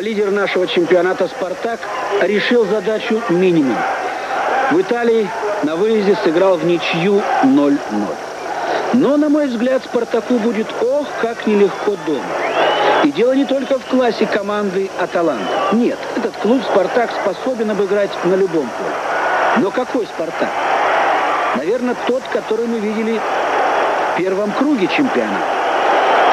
Лидер нашего чемпионата «Спартак» решил задачу минимум. В Италии на выезде сыграл в ничью 0-0. Но, на мой взгляд, «Спартаку» будет ох, как нелегко дома. И дело не только в классе команды «Аталанта». Нет, этот клуб «Спартак» способен обыграть на любом поле. Но какой «Спартак»? Наверное, тот, который мы видели в первом круге чемпионата.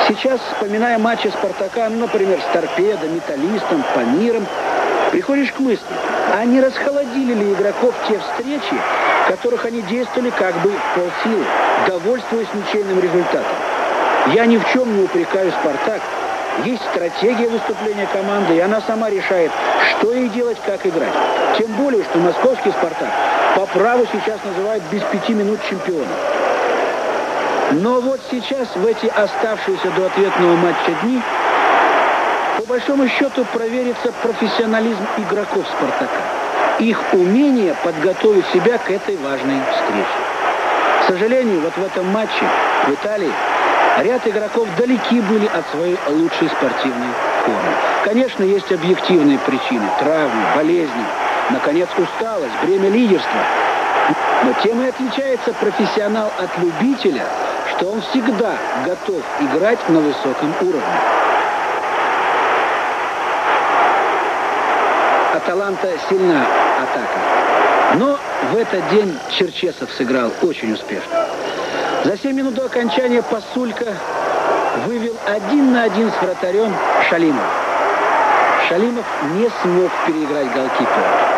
Сейчас, вспоминая матчи «Спартака», ну, например, с «Торпедо», «Металлистом», «Памиром», приходишь к мысли, а не расхолодили ли игроков те встречи, в которых они действовали как бы в полсилы, довольствуясь ничейным результатом. Я ни в чем не упрекаю «Спартак», есть стратегия выступления команды, и она сама решает, что ей делать, как играть. Тем более, что московский «Спартак» по праву сейчас называют без пяти минут чемпиона. Но вот сейчас, в эти оставшиеся до ответного матча дни, по большому счету проверится профессионализм игроков «Спартака». Их умение подготовить себя к этой важной встрече. К сожалению, вот в этом матче в Италии Ряд игроков далеки были от своей лучшей спортивной формы. Конечно, есть объективные причины. Травмы, болезни, наконец, усталость, бремя лидерства. Но тем и отличается профессионал от любителя, что он всегда готов играть на высоком уровне. Аталанта сильна атака. Но в этот день Черчесов сыграл очень успешно. За 7 минут до окончания Пасулька вывел один на один с вратарем Шалимов. Шалимов не смог переиграть голкипера.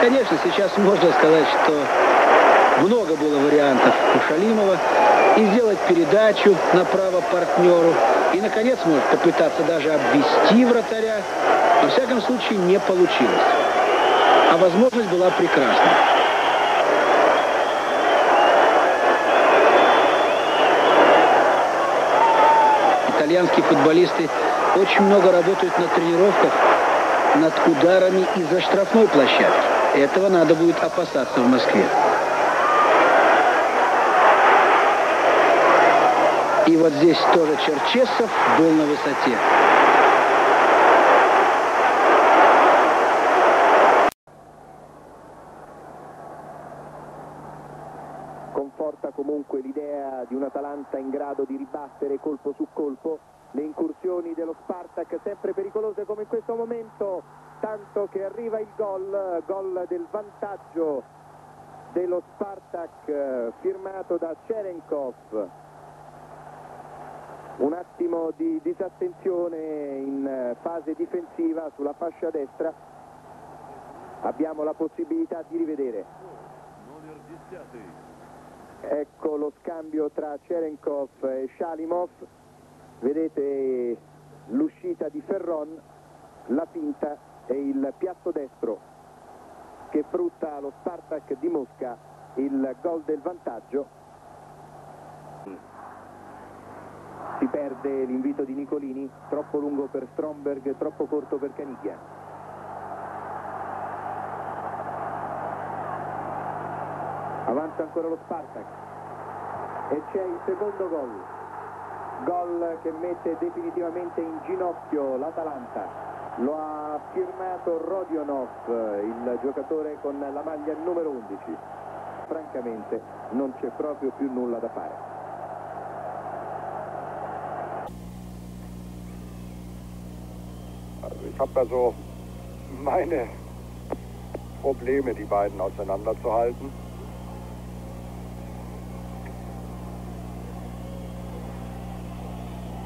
Конечно, сейчас можно сказать, что много было вариантов у Шалимова. И сделать передачу направо партнеру. И, наконец, может попытаться даже обвести вратаря. Во всяком случае, не получилось. А возможность была прекрасной. итальянские футболисты очень много работают на тренировках над ударами из-за штрафной площадки. Этого надо будет опасаться в Москве. И вот здесь тоже Черчесов был на высоте. Conforta comunque l'idea di un Atalanta in grado di ribattere colpo su colpo le incursioni dello Spartak sempre pericolose come in questo momento tanto che arriva il gol gol del vantaggio dello Spartak firmato da Cerenkov un attimo di disattenzione in fase difensiva sulla fascia destra. Abbiamo la possibilità di rivedere. Ecco lo scambio tra Cerenkov e Shalimov. Vedete l'uscita di Ferron, la finta e il piatto destro che frutta lo Spartak di Mosca il gol del vantaggio. Perde l'invito di Nicolini, troppo lungo per Stromberg, troppo corto per Caniglia. Avanza ancora lo Spartak e c'è il secondo gol gol che mette definitivamente in ginocchio l'Atalanta. Lo ha firmato Rodionov, il giocatore con la maglia numero 11. Francamente non c'è proprio più nulla da fare. Habe da so meine Probleme, die beiden auseinanderzuhalten.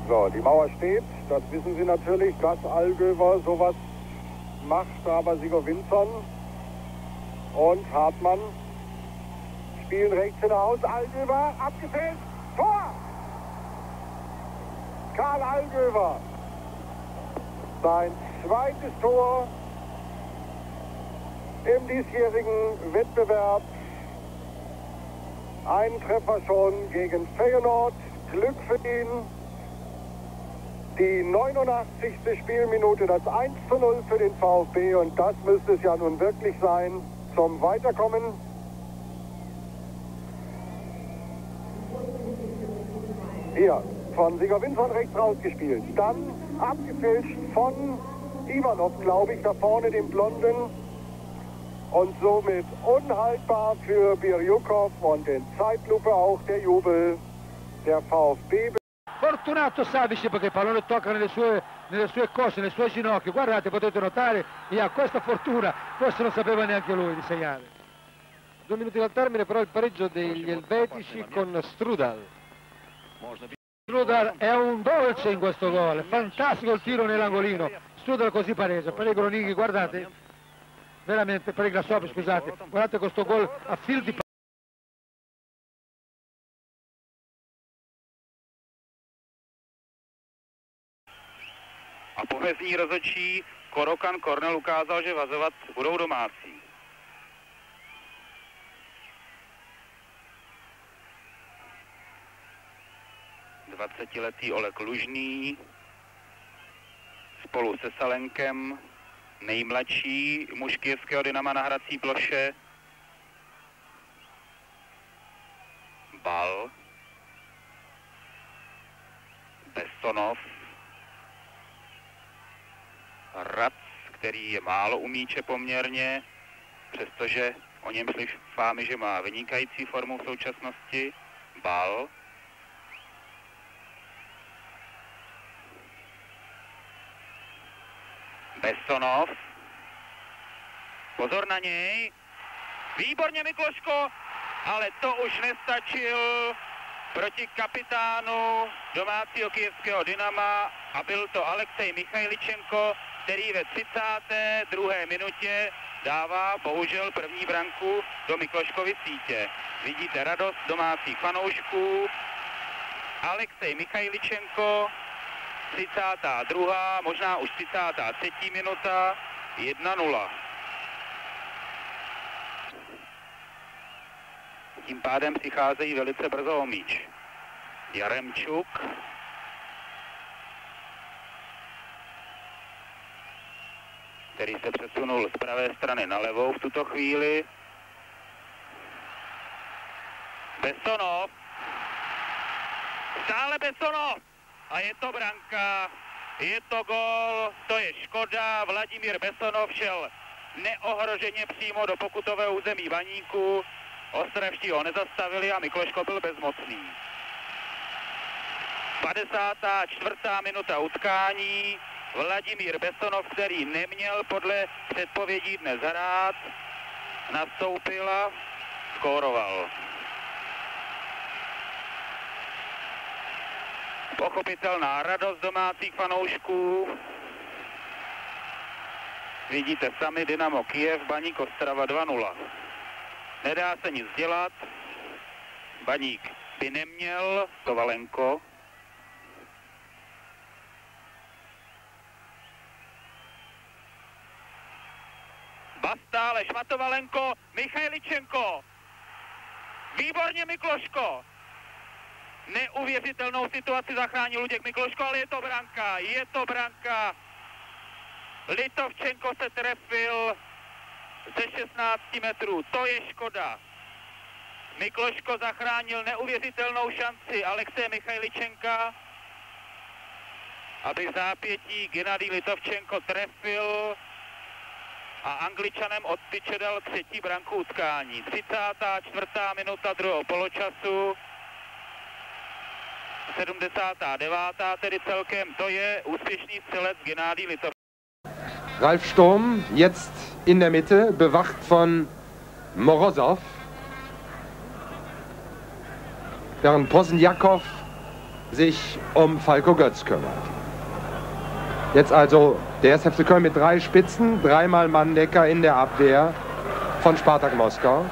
So, die Mauer steht, das wissen Sie natürlich, dass Algöver sowas macht, aber Sigo Winson und Hartmann spielen rechts hinaus, Algöver, abgefällt, Tor! Karl Algöver, sein zweites Tor im diesjährigen Wettbewerb. Ein Treffer schon gegen Feyenoord, Glück für ihn. Die 89. Spielminute, das 1 zu 0 für den VfB und das müsste es ja nun wirklich sein zum Weiterkommen. Hier, von Singer Winson rechts rausgespielt. Dann abgefälscht von Ivanov, glaube ich, da vorne dem Blonden. Und somit unhaltbar für Birjukov und in Zeitlupe auch der Jubel der VfB. Fortunato Savic perché il pallone tocca nelle sue, nelle sue cosce, nelle sue ginocchia. Guardate, potete notare, e ha questa fortuna, forse non sapeva neanche lui di segnare. Due minuti dal termine però il pareggio degli elvetici con Strudal. Strudal è un dolce in questo gol, fantastico il tiro nell'angolino. Strudal così pareggia, Pellegro Nighi, guardate, veramente Pellegro Sopra, scusate, guardate questo gol a fil di A povězní rozhodčí Korokan Kornel ukázal, že vazovat budou domácí. Dvacetiletý Olek Lužný spolu se Salenkem, nejmladší muž kijevského Dynama na hrací ploše. Bal. Besonov. Rac, který je málo umíče poměrně, přestože o něm šli fámy, že má vynikající formu v současnosti. Bal. Besonov. Pozor na něj. Výborně Mikloško, ale to už nestačil proti kapitánu domácího kijevského Dynama a byl to Alexej Michajličenko, který ve 32. minutě dává bohužel první branku do Mikloškovy sítě. Vidíte radost domácích fanoušků. Alexej Michajličenko, 32. možná už 33. minuta, 1-0. Tím pádem přicházejí velice brzo o míč. Jaremčuk. který se přesunul z pravé strany na levou v tuto chvíli. Besonov. Stále Besonov. A je to branka. Je to gol. To je škoda. Vladimír Besonov šel neohroženě přímo do pokutového území Baníku. Ostravští ho nezastavili a Mikloško byl bezmocný. 54. minuta utkání. Vladimír Besonov, který neměl podle předpovědí dnes hrát, nastoupil a skóroval. Pochopitelná radost domácích fanoušků. Vidíte sami Dynamo Kiev, Baník Ostrava 2-0. Nedá se nic dělat. Baník by neměl, to Valenko. Bastále, Šmatovalenko, Michajličenko. Výborně Mikloško. Neuvěřitelnou situaci zachránil Luděk Mikloško, ale je to branka, je to branka. Litovčenko se trefil ze 16 metrů. To je škoda. Mikloško zachránil neuvěřitelnou šanci Alexe Michajličenka, aby zápětí Gennady Litovčenko trefil a Angličanem odtyče dal třetí branku utkání. 34. minuta druhého poločasu. 79. tedy celkem, to je úspěšný střelec Gennady Litovčenko. Ralf Sturm jetzt in der Mitte, bewacht von Morozov. Während Posnjakov sich um Falko Götz kümmert. Jetzt also der SFC Köln mit drei Spitzen, dreimal Manndecker in der Abwehr von Spartak Moskau.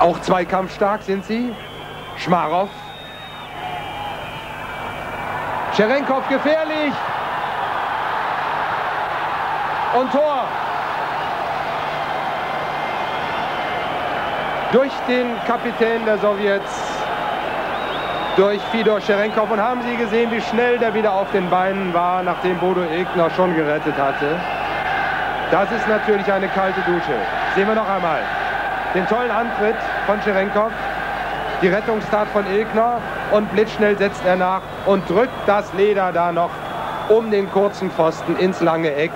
Auch zweikampfstark sind sie. Schmarov. Scherenkov gefährlich. Und Tor. Durch den Kapitän der Sowjets, durch Fidor Scherenkov. Und haben Sie gesehen, wie schnell der wieder auf den Beinen war, nachdem Bodo Egner schon gerettet hatte. Das ist natürlich eine kalte Dusche. Sehen wir noch einmal den tollen Antritt von Scherenkov, die Rettungstat von Ilkner und blitzschnell setzt er nach und drückt das Leder da noch um den kurzen Pfosten ins lange Eck.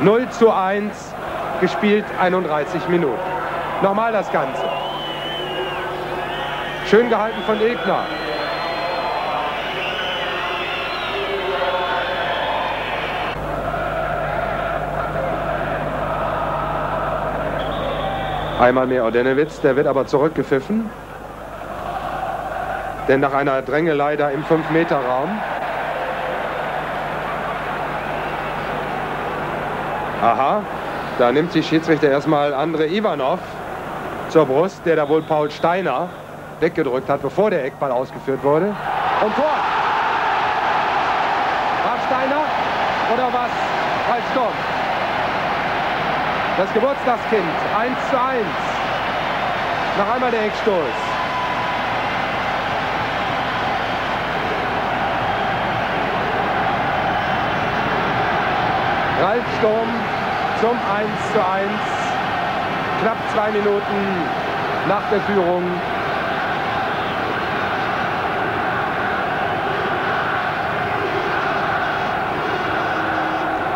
0 zu 1, gespielt 31 Minuten. Nochmal das Ganze. Schön gehalten von Ilkner. Einmal mehr Ordenewitz, der wird aber zurückgepfiffen. Denn nach einer Drängelei da im 5-Meter-Raum Aha, da nimmt sich Schiedsrichter erstmal Andre Ivanov zur Brust, der da wohl Paul Steiner weggedrückt hat, bevor der Eckball ausgeführt wurde. Und Tor! War Steiner oder was? Falsch Sturm. Das Geburtstagskind, 1 zu 1. Noch einmal der Eckstoß. Ralf Sturm zum 1 zu 1. Knapp zwei Minuten nach der Führung.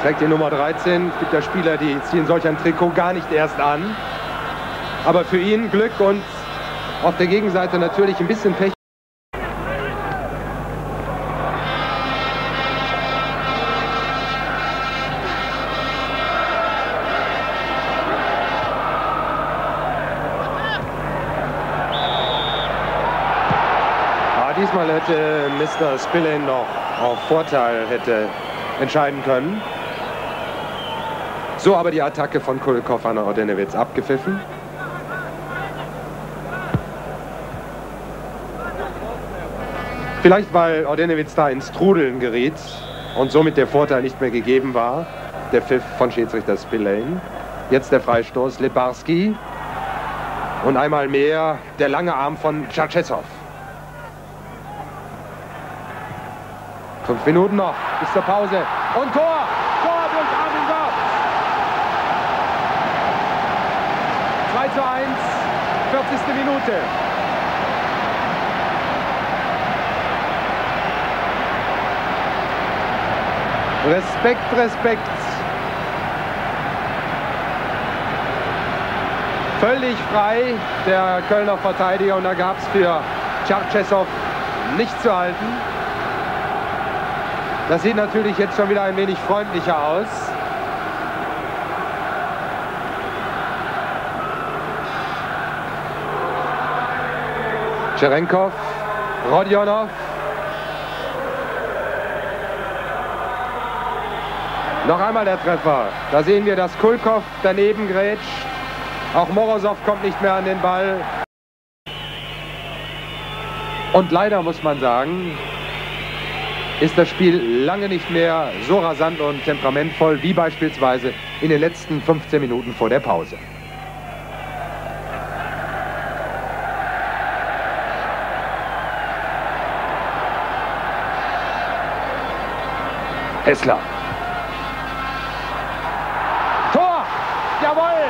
Trägt die Nummer 13. Es gibt ja Spieler, die ziehen solch ein Trikot gar nicht erst an. Aber für ihn Glück und auf der Gegenseite natürlich ein bisschen Pech. Ah, diesmal hätte Mr. Spillane noch auf Vorteil hätte entscheiden können. So aber die Attacke von Kulkov an Ordenewitz abgepfiffen. Vielleicht weil Ordenewitz da ins Trudeln geriet und somit der Vorteil nicht mehr gegeben war. Der Pfiff von Schiedsrichter Spillane. Jetzt der Freistoß Lebarski. Und einmal mehr der lange Arm von Tschatschesow. Fünf Minuten noch bis zur Pause. Und Tor! Tor durch Armin Gott! 2 zu 1, 40. Minute. Respekt, Respekt. Völlig frei der Kölner Verteidiger und da gab es für Tschartschesow nicht zu halten. Das sieht natürlich jetzt schon wieder ein wenig freundlicher aus. Cherenkov, Rodionov. Noch einmal der Treffer. Da sehen wir, dass Kulkov daneben grätscht. Auch Morosow kommt nicht mehr an den Ball. Und leider muss man sagen, ist das Spiel lange nicht mehr so rasant und temperamentvoll wie beispielsweise in den letzten 15 Minuten vor der Pause. Hessler. Tor! Jawohl!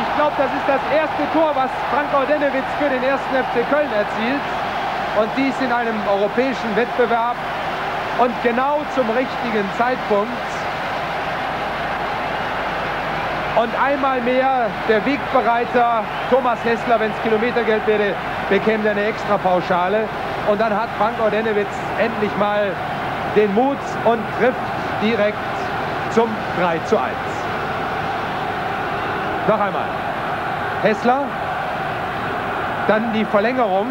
Ich glaube, das ist das erste Tor, was Frank Ordenewitz für den ersten FC Köln erzielt. Und dies in einem europäischen Wettbewerb und genau zum richtigen Zeitpunkt. Und einmal mehr der Wegbereiter Thomas Hessler, wenn es Kilometergeld wäre, bekäme eine extra Pauschale. Und dann hat Frank Ordenewitz endlich mal den Mut und trifft direkt zum 3 zu 1. Noch einmal. Hessler. Dann die Verlängerung